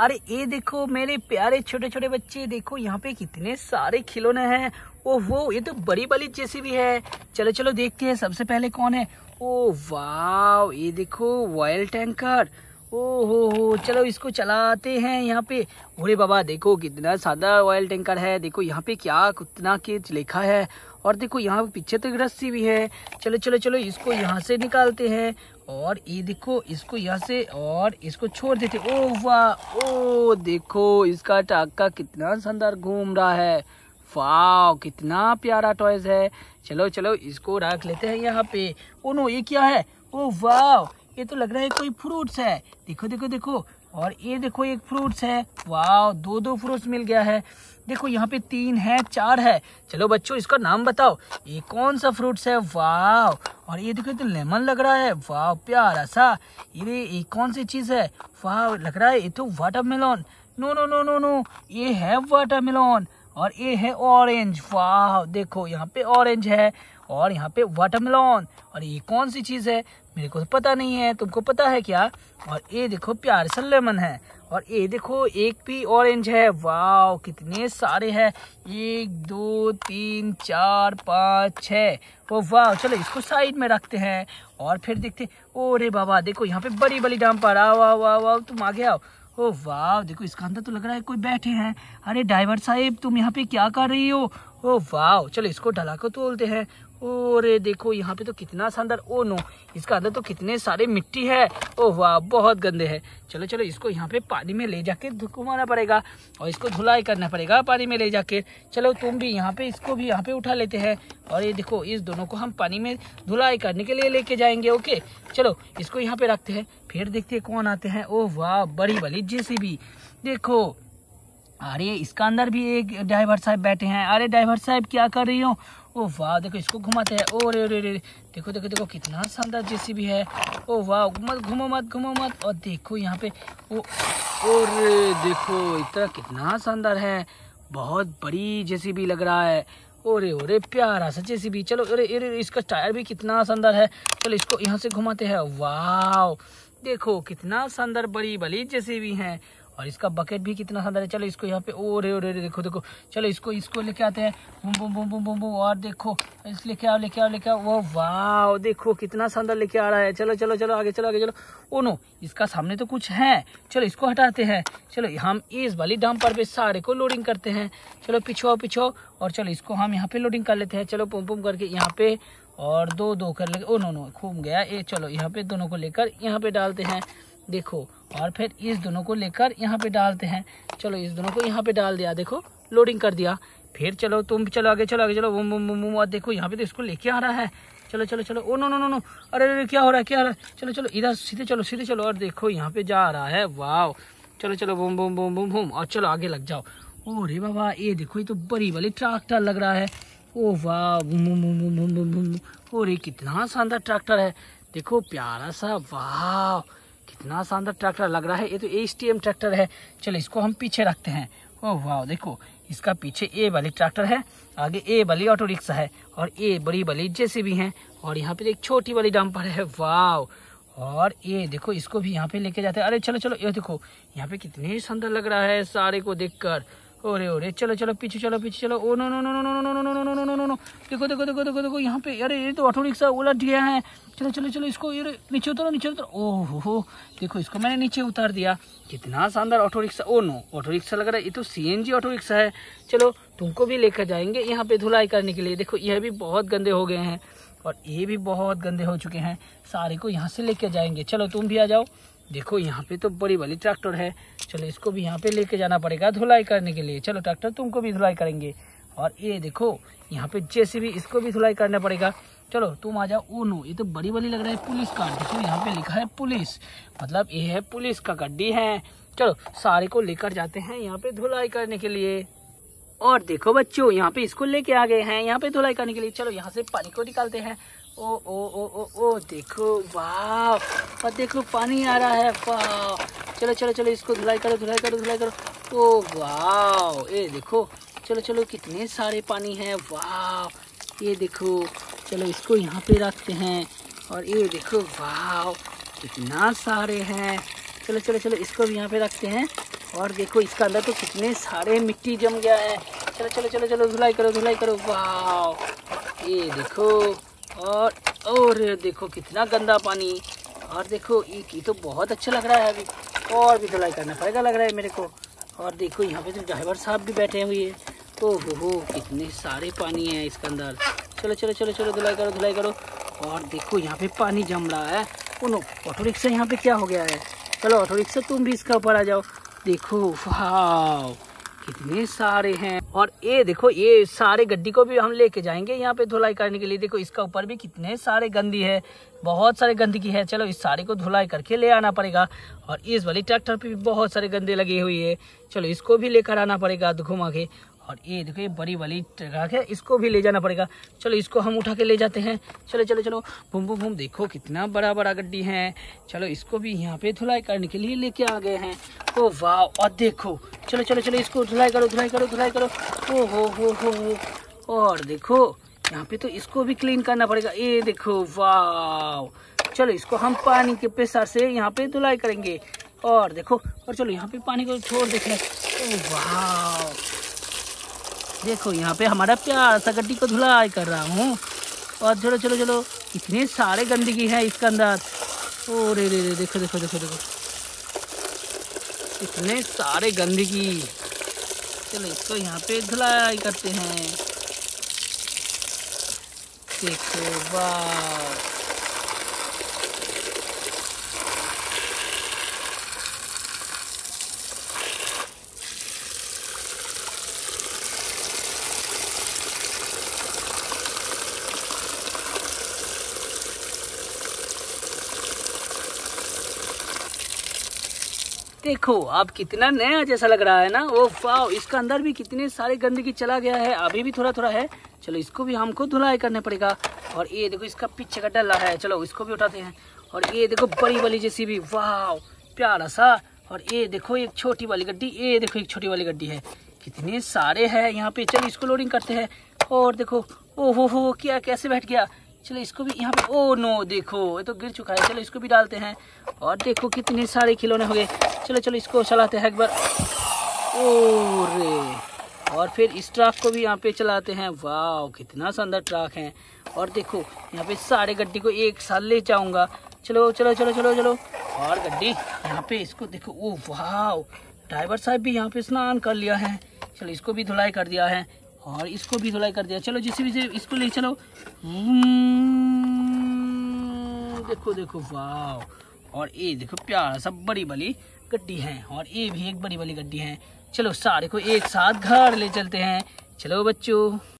अरे ये देखो, मेरे प्यारे छोटे छोटे बच्चे, देखो यहाँ पे कितने सारे खिलौने हैं। ओह वो ये तो बड़ी बड़ी जैसी भी है। चलो चलो देखते हैं सबसे पहले कौन है। ओ वाह ये देखो, वॉयल टैंकर। ओ हो चलो इसको चलाते हैं यहाँ पे। अरे बाबा, देखो कितना सादा ऑयल टैंकर है। देखो यहाँ पे क्या, कितना के लिखा है। और देखो यहाँ पे पीछे तक रस्सी भी है। चलो चलो चलो, इसको यहाँ से निकालते हैं। और ये देखो, इसको यहाँ से और इसको छोड़ देते। ओ, वाह, ओ, देखो, इसका टाका कितना शानदार घूम रहा है। वाह कितना प्यारा टॉयज है। चलो चलो, इसको रख लेते हैं यहाँ पे। ओ नो ये क्या है? ओ वाह ये तो लग रहा है कोई फ्रूट्स है। देखो देखो देखो। और ये देखो, एक फ्रूट्स है। वाह दो दो फ्रूट्स मिल गया है। देखो, यहाँ पे तीन है, चार है। चलो बच्चों, इसका नाम बताओ। ये कौन सा फ्रूट्स है? वाह और ये देखो तो लेमन लग रहा है। वाह प्यारा सा। ये ये कौन सी चीज़ है? वाह लग रहा है ये तो watermelon. No no no no no. ये है वाटरमेलन। और ये है ऑरेंज वाह, देखो, यहाँ पे ऑरेंज है और यहाँ पे वाटरमेलन और ये कौन सी चीज़ है? मेरे को तो पता नहीं है, तुमको पता है क्या? और ये देखो, प्यार सा लेमन है। और ये देखो, एक भी ऑरेंज है। वाह, कितने सारे हैं। एक, दो, तीन, चार, पाँच छ ओ वाह, चलो इसको साइड में रखते हैं और फिर देखते ओ रे बाबा, देखो, यहाँ पे बड़ी बड़ी डंपर आओ वाह वाह वाह, तुम आगे आओ। ओ वाह, देखो, इसका अंदर तो लग रहा है कोई बैठे हैं। अरे, ड्राइवर साहब, तुम यहाँ पे क्या कर रही हो? ओ वाह, चलो, इसको डला को तोलते हैं। ओरे देखो, यहाँ पे तो कितना शानदार, ओ नो, इसका अंदर तो कितने सारे मिट्टी है। ओ वाह, बहुत गंदे है। चलो चलो, इसको यहाँ पे पानी में ले जाके घुमाना पड़ेगा और इसको धुलाई करना पड़ेगा पानी में ले जाके। चलो, तुम भी यहाँ पे इसको भी यहाँ पे उठा लेते हैं। और ये देखो, इस दोनों को हम पानी में धुलाई करने के लिए लेके जाएँगे, ओके? चलो, इसको यहाँ पे रखते हैं। फिर देखते हैं कौन आते हैं। ओ वाह, बड़ी बड़ी जेसीबी। देखो, अरे, इसका अंदर भी एक ड्राइवर साहब बैठे हैं। अरे, ड्राइवर साहब, क्या कर रही हो? ओ वाह, देखो इसको घुमाते हैं। ओ रे रे रे देखो देखो देखो, कितना शानदार जैसी भी है। ओ वाह, मत घुमो मत घुमो मत। और देखो यहाँ पे ओ और देखो, इतना कितना शानदार है। बहुत बड़ी जैसी भी लग रहा है। ओरे ओरे प्यारा सा जैसी भी चलो, अरे अरे इसका टायर भी कितना शानदार है। चलो, इसको यहाँ से घुमाते हैं। वाह देखो, कितना शानदार बड़ी बड़ी जैसी भी हैं। और इसका बकेट भी कितना शानदार है। चलो इसको यहाँ पे ओ रे रे देखो देखो। चलो इसको इसको लेके आते हैं। बुम बुम बुम बुम बुम बुम, और देखो, इस लेके आओ लेके आओ लेके आओ। वो वाह देखो, कितना शानदार लेके आ रहा है। चलो चलो चलो, आगे चलो आगे, चलो। ओ नो, इसका सामने तो कुछ है। चलो, इसको हटाते हैं। चलो, हम इस वाली डंपर पे सारे को लोडिंग करते हैं। चलो पिछो पिछो और चलो, इसको हम यहाँ पे लोडिंग कर लेते हैं। चलो पुम पुम करके यहाँ पे और दो दो कर लेके ओ नो नो घूम गया। ये चलो, यहाँ पे दोनों को लेकर यहाँ पे डालते हैं। देखो और फिर इस दोनों को लेकर यहाँ पे डालते हैं चलो इस दोनों को यहाँ पे डाल दिया देखो लोडिंग कर दिया फिर चलो तुम चलो आगे चलो आगे चलो बुम और देखो यहाँ पे तो इसको लेके आ रहा है चलो चलो चलो oh no no no no अरे अरे क्या हो रहा है क्या हो रहा है चलो चलो इधर सीधे चलो सीधे चलो और देखो यहाँ पे जा रहा है वाह चलो चलो बुम बुम बुम बुम बुम और चलो आगे लग जाओ ओ रे बाबा ये देखो ये तो बड़ी वाली ट्रैक्टर लग रहा है ओ वाह ओ रे कितना शानदार ट्रैक्टर है देखो प्यारा सा वाह कितना शानदार ट्रैक्टर लग रहा है। ये तो एस ट्रैक्टर है। चलो इसको हम पीछे रखते हैं। ओह वाह देखो, इसका पीछे ए वाली ट्रैक्टर है, आगे ए वाली ऑटो रिक्शा है और ए बड़ी वाली जैसे भी है और यहाँ पे एक छोटी वाली डंपर है। वाह और ये देखो, इसको भी यहाँ पे लेके जाते हैं। अरे, चलो चलो, ये देखो, यहाँ पे कितने सुंदर लग रहा है सारे को देखकर। ओरे ओरे चलो चलो पीछे चलो पीछे चलो ओ no no no no no no no no no no no no no no देखो देखो देखो देखो देखो यहाँ पे अरे ये तो ऑटो रिक्शा उलट गया है चलो चलो चलो इसको ये नीचे उतारो नीचे उतारो ओह हो देखो इसको मैंने नीचे उतार दिया कितना शानदार auto rickshaw oh no auto rickshaw लग रहा है ये तो सीएनजी ऑटो रिक्शा है चलो तुमको भी लेकर जाएँगे यहाँ पे धुलाई करने के लिए देखो यह भी बहुत गंदे हो गए हैं और ये भी बहुत गंदे हो चुके हैं सारे को यहाँ से लेके जाएँगे चलो तुम भी आ जाओ देखो, यहाँ पे तो बड़ी बड़ी ट्रैक्टर है। चलो, इसको भी यहाँ पे लेके जाना पड़ेगा धुलाई करने के लिए। चलो ट्रैक्टर तुमको भी धुलाई करेंगे। और ये देखो, यहाँ पे जैसे भी इसको भी धुलाई करना पड़ेगा। चलो, तुम आ जाओ। ओ नो, ये तो बड़ी बड़ी लग रहा है पुलिस का देखो, यहाँ पे लिखा है पुलिस। मतलब ये है पुलिस का गड्डी है। चलो, सारे को लेकर जाते हैं यहाँ पे धुलाई करने के लिए। और देखो, बच्चों, यहाँ पे इसको लेके आ गए हैं। यहाँ पे धुलाई करने के लिए। चलो, यहाँ से पानी को निकालते हैं। ओ ओ ओ ओ ओ, देखो, वाह। और देखो, पानी आ रहा है, वाह। चलो चलो चलो, इसको धुलाई करो धुलाई करो धुलाई करो। ओ, वाह। ये देखो, चलो चलो, कितने सारे पानी है, वाह। ये देखो, चलो, इसको यहाँ पे रखते हैं। और ये देखो, वाह, कितना सारे हैं। चलो चलो चलो, इसको भी यहाँ पे रखते हैं। और देखो, इसका अंदर तो कितने सारे मिट्टी जम गया है। चलो चलो चलो चलो, धुलाई करो धुलाई करो, वाह। ये देखो और और देखो कितना गंदा पानी। और देखो ये, ये तो बहुत अच्छा लग रहा है अभी। और भी धुलाई करना पड़ेगा लग रहा है मेरे को। और देखो यहाँ पे तो ड्राइवर साहब भी बैठे हुए हैं। ओहो हो कितने सारे पानी है इसके अंदर। चलो चलो चलो चलो धुलाई करो धुलाई करो। और देखो यहाँ पे पानी जम रहा है। उनो ऑटो रिक्शा यहाँ पे क्या हो गया है? चलो ऑटो रिक्शा तुम भी इसका ऊपर आ जाओ। देखो वाह कितने सारे हैं। और ये देखो, ये सारे गड्डी को भी हम लेके जाएँगे यहाँ पे धुलाई करने के लिए। देखो, इसका ऊपर भी कितने सारे गंदी है, बहुत सारे गंदगी है। चलो, इस सारे को धुलाई करके ले आना पड़ेगा। और इस वाली ट्रैक्टर पे भी बहुत सारे गंदे लगे हुए है। चलो, इसको भी लेकर आना पड़ेगा घुमा के। और ये देखो, ये बड़ी वाली ट्रक है, इसको भी ले जाना पड़ेगा। चलो, इसको हम उठा के ले जाते हैं। चलो चलो चलो। बुम बुम बुम देखो कितना बड़ा बड़ा गड्डी है। चलो, इसको भी यहाँ पे धुलाई करने के लिए लेके आ गए हैं। ओ, वाह, और देखो। चलो चलो चलो, इसको धुलाई करो धुलाई करो धुलाई करो। ओ, हो हो हो हो। और देखो, यहाँ पे तो इसको भी क्लीन करना पड़ेगा। ये देखो वाह चलो, इसको हम पानी के प्रेशर से यहाँ पे धुलाई करेंगे। और देखो, और चलो, यहाँ पे पानी को छोड़ देखें ओ वाह देखो, यहाँ पे हमारा प्यार सा गड्डी को धुलाई कर रहा हूँ। और चलो चलो चलो। इतने सारे गंदगी है इसके अंदर। ओ, रे रे रे, देखो देखो देखो देखो। इतने सारे गंदगी। चलो, इसको यहाँ पे धुलाई करते हैं। देखो, वाह। देखो अब कितना नया जैसा लग रहा है ना? वो वाह इसका अंदर भी कितने सारे गंदगी चला गया है। अभी भी थोड़ा थोड़ा है। चलो, इसको भी हमको धुलाई करने पड़ेगा। और ये देखो, इसका पीछे का डला है। चलो, इसको भी उठाते हैं। और ये देखो बड़ी वाली जैसी भी वाह प्यारा सा और ये देखो, एक छोटी वाली गड्डी। ये देखो, एक छोटी वाली गड्डी है। कितने सारे है यहाँ पे। चलो, इसको लोडिंग करते हैं। और देखो ओ हो हो, क्या, कैसे बैठ गया? चलो, इसको भी यहाँ पे ओ, नो, देखो, ये तो गिर चुका है। चलो, इसको भी डालते हैं। और देखो, कितने सारे खिलौने हो गए। चलो चलो इसको चलाते हैं एक बार। ओ रे और फिर इस ट्रक को भी यहाँ पे चलाते हैं। वाह कितना सुंदर ट्रक है। और देखो यहाँ पे सारे गड्डी को एक साल ले जाऊँगा। चलो चलो चलो चलो चलो। और गड्डी यहाँ पे इसको देखो ओ वाह ड्राइवर साहब भी यहाँ पे स्नान कर लिया है। चलो इसको भी धुलाई कर दिया है। और इसको भी धुलाई कर दिया। चलो जिसे भी इसको ले चलो। हम्म, देखो देखो वाह और ये देखो प्यारा सा बड़ी बड़ी गड्डी है और ये भी एक बड़ी वाली गड्डी है। चलो सारे को एक साथ घर ले चलते हैं। चलो बच्चों।